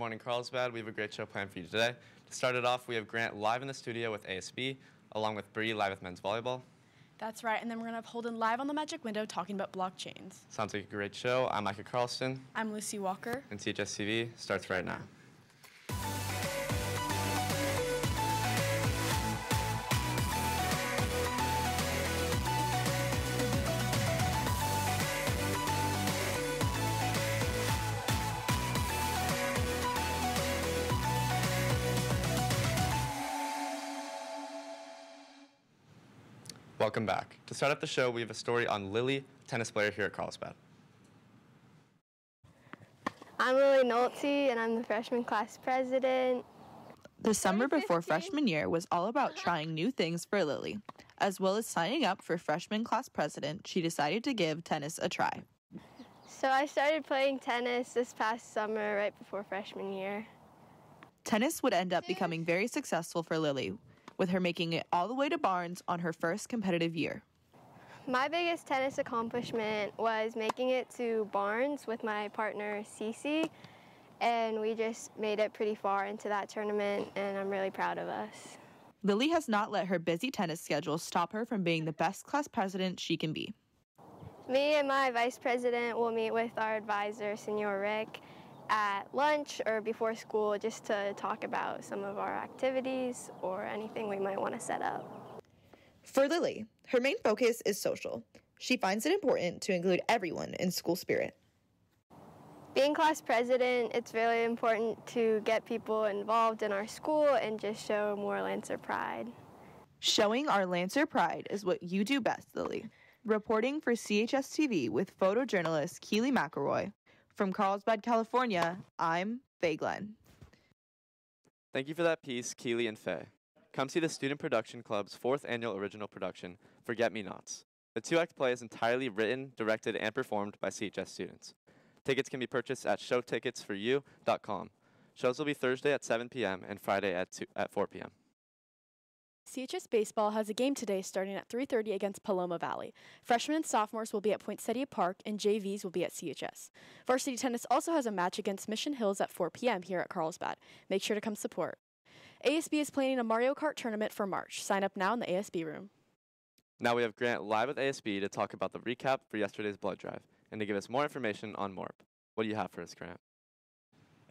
Morning, Carlsbad. We have a great show planned for you today. To start it off, we have Grant live in the studio with ASB, along with Bree live with men's volleyball. That's right, and then we're gonna have Holden live on the Magic Window talking about blockchains. Sounds like a great show. I'm Micah Carlson, I'm Lucy Walker. and CHS TV starts right now. Welcome back. To start up the show, we have a story on Lily, tennis player here at Carlsbad. I'm Lily Nolte, and I'm the freshman class president. The summer before freshman year was all about trying new things for Lily. As well as signing up for freshman class president, she decided to give tennis a try. So I started playing tennis this past summer, right before freshman year. Tennis would end up becoming very successful for Lily, with her making it all the way to Barnes on her first competitive year. My biggest tennis accomplishment was making it to Barnes with my partner Cece, and we just made it pretty far into that tournament, and I'm really proud of us. Lily has not let her busy tennis schedule stop her from being the best class president she can be. Me and my vice president will meet with our advisor, Senor Rick, at lunch or before school just to talk about some of our activities or anything we might want to set up. For Lily, her main focus is social. She finds it important to include everyone in school spirit. Being class president, it's really important to get people involved in our school and just show more Lancer pride. Showing our Lancer pride is what you do best, Lily. Reporting for CHS TV with photojournalist Keely McElroy. From Carlsbad, California, I'm Faye Glenn. Thank you for that piece, Keely and Faye. Come see the Student Production Club's fourth annual original production, Forget Me Nots. The two act play is entirely written, directed, and performed by CHS students. Tickets can be purchased at showticketsforyou.com. Shows will be Thursday at 7 p.m. and Friday at, 2, at 4 p.m. CHS Baseball has a game today starting at 3:30 against Paloma Valley. Freshmen and sophomores will be at Poinsettia Park and JVs will be at CHS. Varsity Tennis also has a match against Mission Hills at 4 p.m. here at Carlsbad. Make sure to come support. ASB is planning a Mario Kart tournament for March. Sign up now in the ASB room. Now we have Grant live with ASB to talk about the recap for yesterday's blood drive and to give us more information on MORP. What do you have for us, Grant?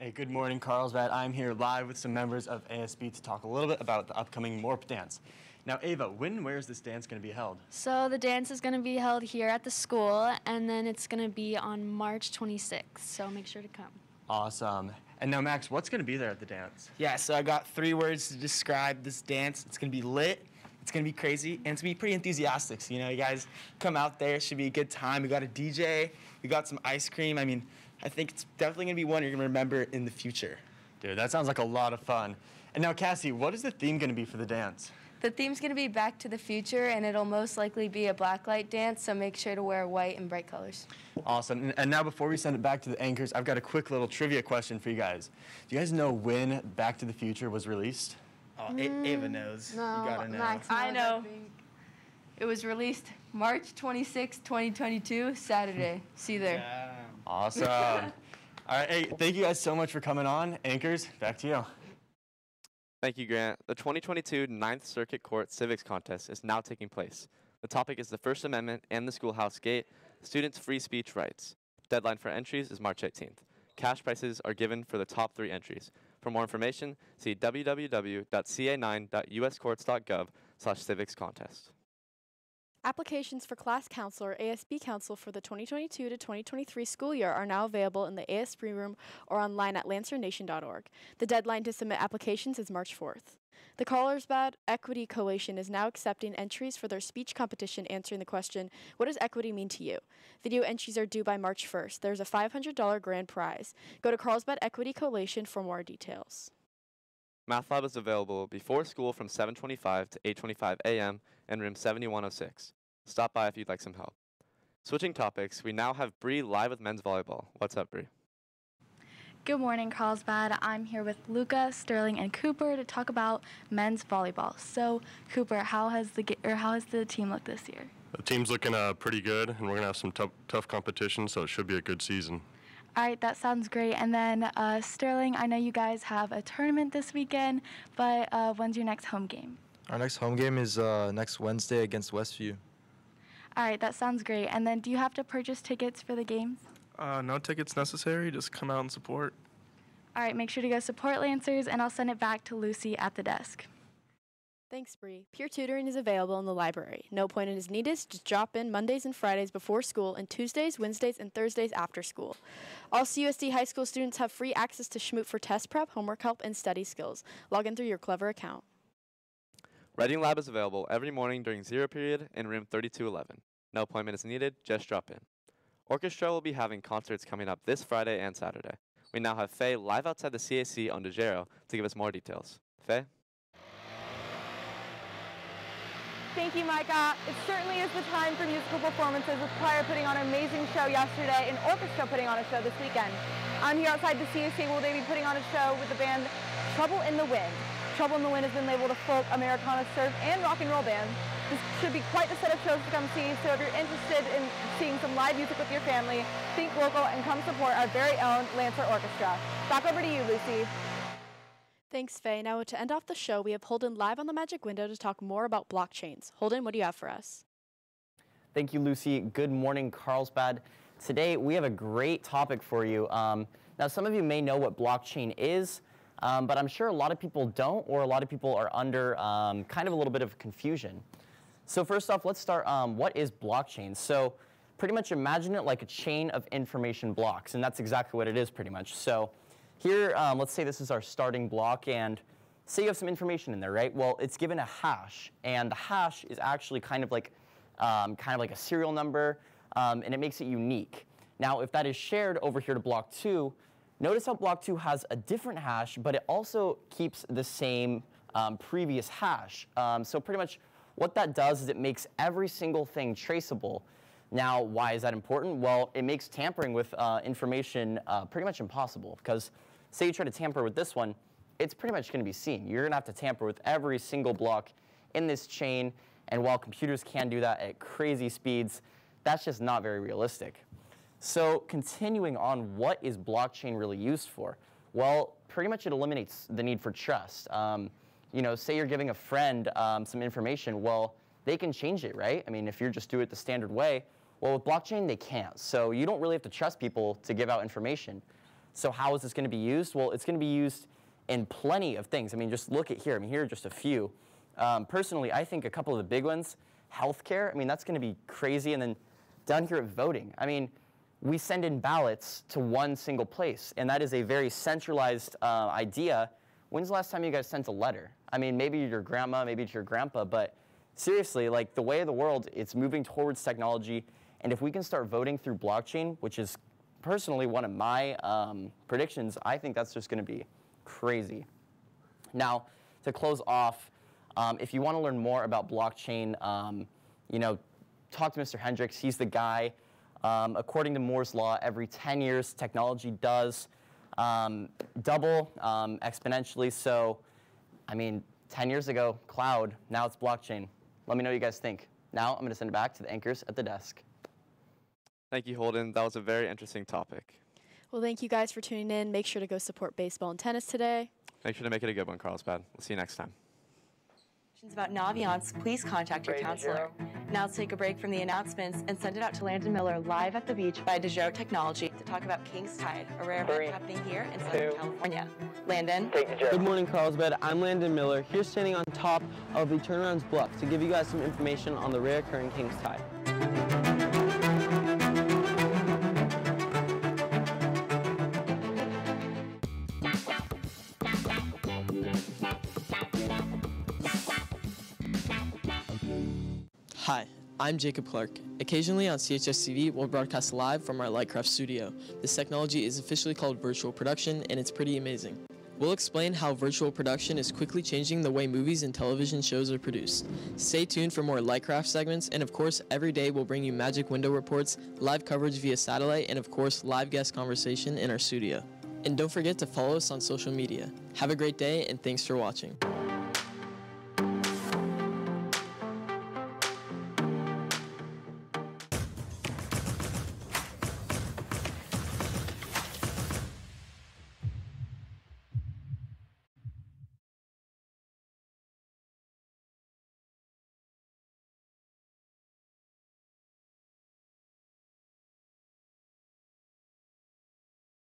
Hey, good morning, Carlsbad. I'm here live with some members of ASB to talk a little bit about the upcoming MORP dance. Now, Ava, when and where is this dance going to be held? So the dance is going to be held here at the school, and then it's going to be on March 26th. So make sure to come. Awesome. And now, Max, what's going to be there at the dance? Yeah, so I got three words to describe this dance. It's gonna be lit, it's gonna be crazy, and it's gonna be pretty enthusiastic. So, you know, you guys come out there, it should be a good time. We got a DJ, we got some ice cream. I mean, I think it's definitely gonna be one you're gonna remember in the future. Dude, that sounds like a lot of fun. And now, Cassie, what is the theme going to be for the dance? The theme's going to be Back to the Future, and it'll most likely be a blacklight dance, so make sure to wear white and bright colors. Awesome. And- And now, before we send it back to the anchors, I've got a quick little trivia question for you guys. Do you guys know when Back to the Future was released? Oh, A- Ava knows. you gotta know. I know. It was released March 26, 2022, Saturday. See you there. Awesome. All right, hey, thank you guys so much for coming on. Anchors, back to you. Thank you, Grant. The 2022 Ninth Circuit Court Civics Contest is now taking place. The topic is the First Amendment and the Schoolhouse Gate, students' free speech rights. Deadline for entries is March 18th. Cash prices are given for the top three entries. For more information, see www.ca9.uscourts.gov slash civics contest. Applications for class counselor, ASB council for the 2022 to 2023 school year are now available in the ASB room or online at lancernation.org. The deadline to submit applications is March 4th. The Carlsbad Equity Coalition is now accepting entries for their speech competition answering the question, What does equity mean to you? Video entries are due by March 1st. There's a $500 grand prize. Go to Carlsbad Equity Coalition for more details. Math Lab is available before school from 7:25 to 8:25 a.m. in room 7106. Stop by if you'd like some help. Switching topics, we now have Bree live with men's volleyball. What's up, Bree? Good morning, Carlsbad. I'm here with Luca, Sterling, and Cooper to talk about men's volleyball. So, Cooper, how has the or how has the team looked this year? The team's looking uh, pretty good, and we're gonna have some tough, tough competition, so it should be a good season. All right, that sounds great. And then uh, Sterling, I know you guys have a tournament this weekend, but uh, when's your next home game? Our next home game is uh, next Wednesday against Westview. All right, that sounds great. And then, do you have to purchase tickets for the games? Uh, no tickets necessary. Just come out and support. All right, make sure to go support Lancers, and I'll send it back to Lucy at the desk. Thanks, Bree. Peer tutoring is available in the library. No appointment is needed. Just drop in Mondays and Fridays before school and Tuesdays, Wednesdays, and Thursdays after school. All CUSD high school students have free access to Schmoot for test prep, homework help, and study skills. Log in through your Clever account. Writing Lab is available every morning during zero period in room 3211. No appointment is needed, just drop in. Orchestra will be having concerts coming up this Friday and Saturday. We now have Faye live outside the CAC on DeGero to give us more details. Faye? Thank you, Micah. It certainly is the time for musical performances with choir putting on an amazing show yesterday and orchestra putting on a show this weekend. I'm here outside the CAC where they be putting on a show with the band Trouble in the Wind. Trouble in the Wind has been labeled a folk, Americana, surf, and rock and roll band. This should be quite the set of shows to come see, so if you're interested in seeing some live music with your family, think local and come support our very own Lancer Orchestra. Back over to you, Lucy. Thanks, Faye. Now, to end off the show, we have Holden live on the Magic Window to talk more about blockchains. Holden, what do you have for us? Thank you, Lucy. Good morning, Carlsbad. Today, we have a great topic for you. Um, now, some of you may know what blockchain is, um, but I'm sure a lot of people don't, or a lot of people are under um, kind of a little bit of confusion. So first off, let's start, um, what is blockchain? So pretty much imagine it like a chain of information blocks, and that's exactly what it is pretty much. So here, um, let's say this is our starting block, and say you have some information in there, right? Well, it's given a hash, and the hash is actually kind of like, um, kind of like a serial number, um, and it makes it unique. Now, if that is shared over here to block two, notice how block two has a different hash, but it also keeps the same um, previous hash. Um, so pretty much what that does is it makes every single thing traceable. Now, why is that important? Well, it makes tampering with uh, information uh, pretty much impossible because say you try to tamper with this one, it's pretty much going to be seen. You're going to have to tamper with every single block in this chain, and while computers can do that at crazy speeds, that's just not very realistic. So continuing on, what is blockchain really used for? Well, pretty much it eliminates the need for trust. Um, you know, say you're giving a friend um, some information, well, they can change it, right? I mean, if you're just do it the standard way, well, with blockchain, they can't. So you don't really have to trust people to give out information. So how is this going to be used? Well, it's going to be used in plenty of things. I mean, just look at here. I mean, here are just a few. Um, personally, I think a couple of the big ones, healthcare. I mean, that's going to be crazy. And then down here at voting, I mean, we send in ballots to one single place, and that is a very centralized uh, idea. When's the last time you guys sent a letter? I mean, maybe to your grandma, maybe to your grandpa, but seriously, like the way of the world, it's moving towards technology. And if we can start voting through blockchain, which is personally one of my um, predictions, I think that's just going to be crazy. Now, to close off, um, if you want to learn more about blockchain, um, you know, talk to Mr. Hendricks. He's the guy. Um, according to Moore's law, every 10 years, technology does um, double um, exponentially. So, I mean, 10 years ago, cloud, now it's blockchain. Let me know what you guys think. Now I'm going to send it back to the anchors at the desk. Thank you, Holden. That was a very interesting topic. Well, thank you guys for tuning in. Make sure to go support baseball and tennis today. Make sure to make it a good one, Carlsbad. We'll see you next time. Questions about Naviance, please contact your counselor. Now let's take a break from the announcements and send it out to Landon Miller live at the beach by DeJoe Technology to talk about King's Tide, a rare event happening here in Southern California. Landon? Thank you, Good morning, Carlsbad. I'm Landon Miller, here standing on top of the Turnarounds Bluff to give you guys some information on the rare occurring King's Tide. Hi, I'm Jacob Clark. Occasionally on CHS TV, we'll broadcast live from our Lightcraft studio. This technology is officially called virtual production, and it's pretty amazing. We'll explain how virtual production is quickly changing the way movies and television shows are produced. Stay tuned for more Lightcraft segments, and of course, every day we'll bring you magic window reports, live coverage via satellite, and of course, live guest conversation in our studio. And don't forget to follow us on social media. Have a great day, and thanks for watching.